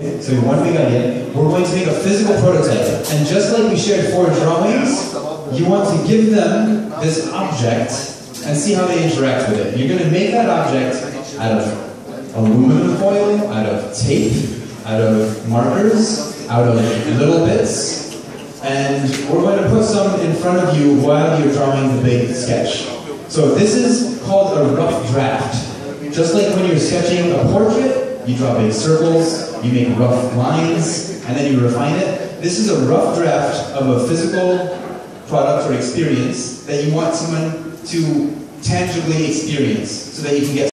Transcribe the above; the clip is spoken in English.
So one big idea, we're going to make a physical prototype. And just like we shared four drawings, you want to give them this object and see how they interact with it. You're going to make that object out of aluminum foil, out of tape, out of markers, out of little bits. And we're going to put some in front of you while you're drawing the big sketch. So this is called a rough draft. Just like when you're sketching a portrait, you draw big circles, you make rough lines, and then you refine it. This is a rough draft of a physical product or experience that you want someone to tangibly experience so that you can get